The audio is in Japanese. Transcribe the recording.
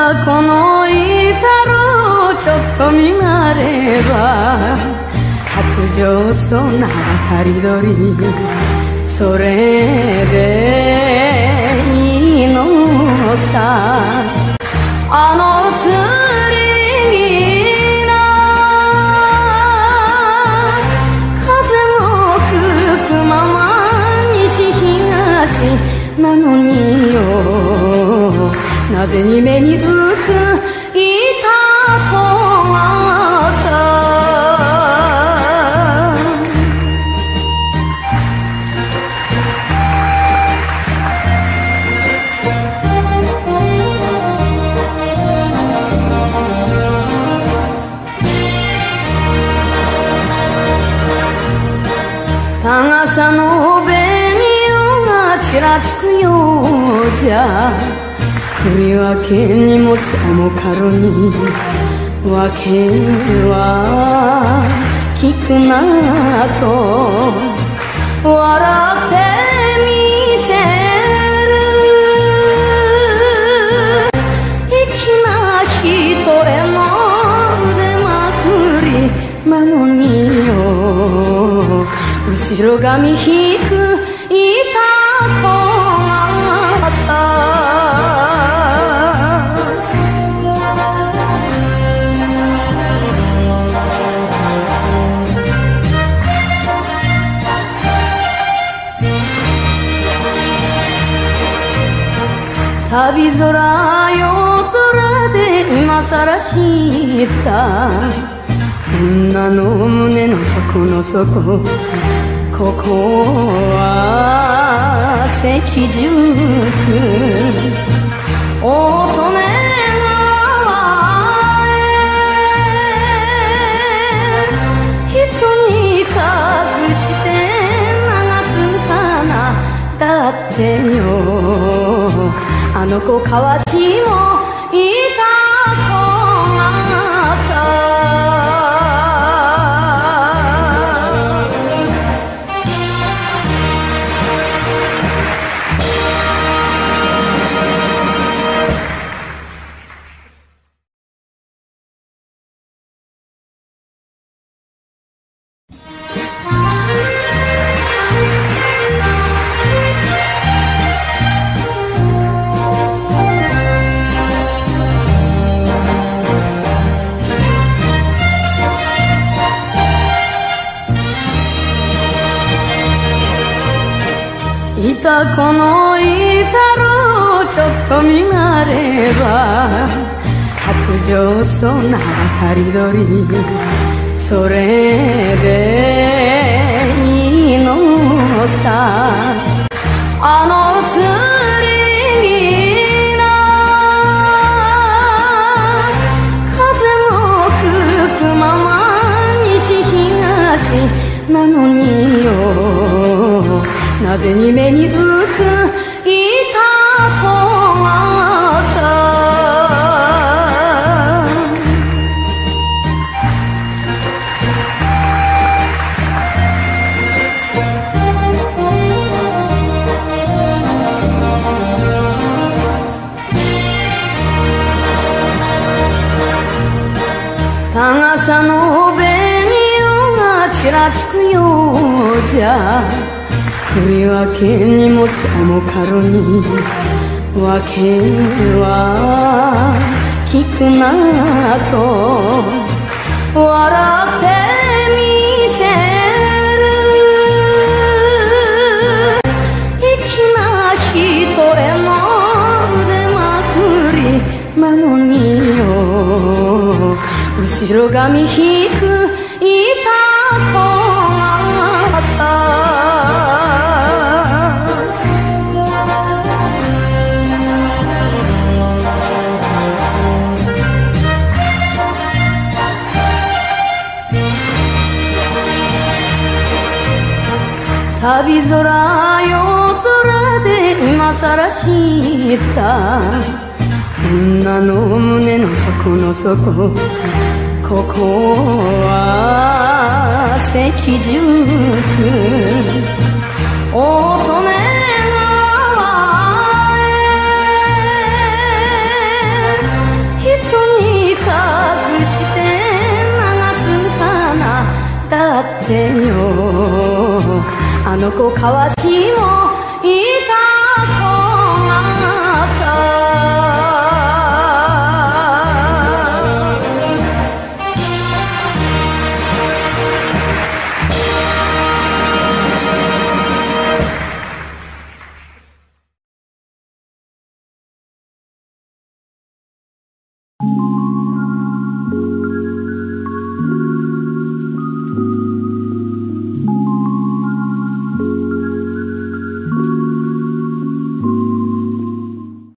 たこの板ろちょっと見まれば白状そうな明りどりそれでいいのさ。あの釣りな風の吹くまま西東なのによ。なぜに目に浮くいたとはさ高さの紅葉がちらつくようじゃ。振り分けにもつもかろに訳は聞くなと笑ってみせる。粋な人への腕まくりなのによ後ろ髪引くいた子旅空夜空で今さら知った。女の胸の底の底ここは関宿乙女川へ。人に隠して流す花。だってよあの子かわしいもんいたこの板ろうちょっと見まれば白状そな明かりどりそれでいいのさ。あの釣りな風の吹くまま西東。なのになぜに目に浮くいた子がさ高さの紅葉がちらつくようじゃ。り分けにもつもかろに訳は聞くなと笑ってみせる。粋な人への腕まくりなのによ後ろ髪引く旅空夜空で今さら知った。女の胸の底の底ここは赤十区乙女だってよの子かわしい